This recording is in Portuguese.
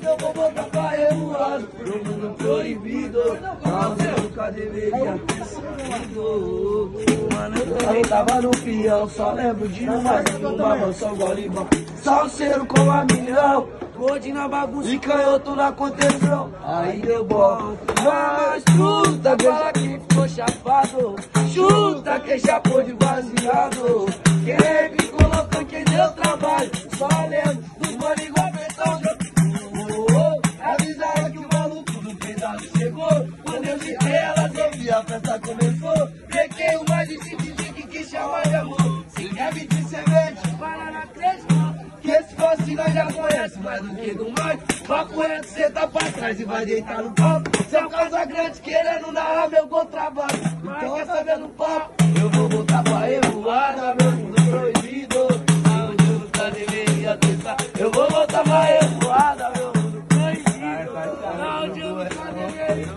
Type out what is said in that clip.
Eu vou voltar pra revoada. No mundo proibido. Eu nunca deveria ter saído. Mano, eu também tava no peão. Só lembro de uma no babão, só golibão. Salseiro com a milhão. Gordinho na bagunça e canhoto na contenção. Aí deu bom. Mas chuta, fala que ficou chapado. Chuta que chapou de baseado. Quem festa começou. Peguei mais de que que chama de amor. Se quer me de semente, para na crente. Que esse fosse nós já conhece mais do que do mais. Papo reto, cê tá pra trás e vai deitar no papo. Seu casa grande querendo narrar meu bom trabalho. Então é sabendo papo. Eu vou voltar pra revoada, meu mundo proibido. Aonde eu nunca deveria testar. Eu vou voltar pra revoada, meu mundo proibido. Aonde eu nunca deveria